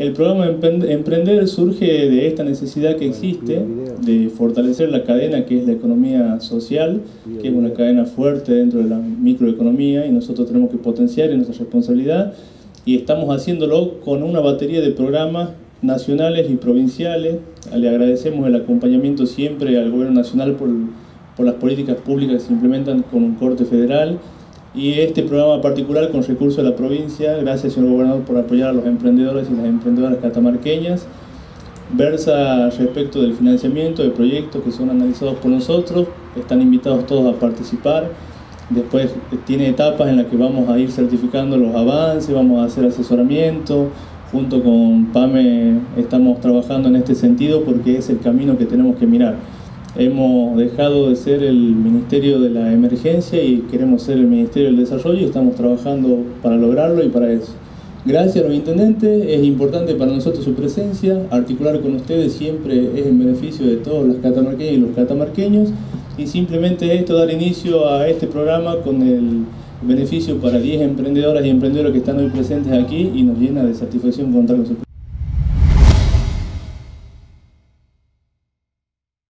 El programa Emprender surge de esta necesidad que existe de fortalecer la cadena que es la economía social, que es una cadena fuerte dentro de la microeconomía y nosotros tenemos que potenciar en nuestra responsabilidad y estamos haciéndolo con una batería de programas nacionales y provinciales. Le agradecemos el acompañamiento siempre al Gobierno Nacional por, por las políticas públicas que se implementan con un corte federal y este programa particular con recursos de la provincia, gracias señor gobernador por apoyar a los emprendedores y las emprendedoras catamarqueñas, versa respecto del financiamiento de proyectos que son analizados por nosotros, están invitados todos a participar, después tiene etapas en las que vamos a ir certificando los avances, vamos a hacer asesoramiento, junto con PAME estamos trabajando en este sentido porque es el camino que tenemos que mirar. Hemos dejado de ser el Ministerio de la Emergencia y queremos ser el Ministerio del Desarrollo y estamos trabajando para lograrlo y para eso. Gracias los intendentes, es importante para nosotros su presencia, articular con ustedes siempre es en beneficio de todos los catamarqueños y los catamarqueños. Y simplemente esto dar inicio a este programa con el beneficio para 10 emprendedoras y emprendedores que están hoy presentes aquí y nos llena de satisfacción contar con su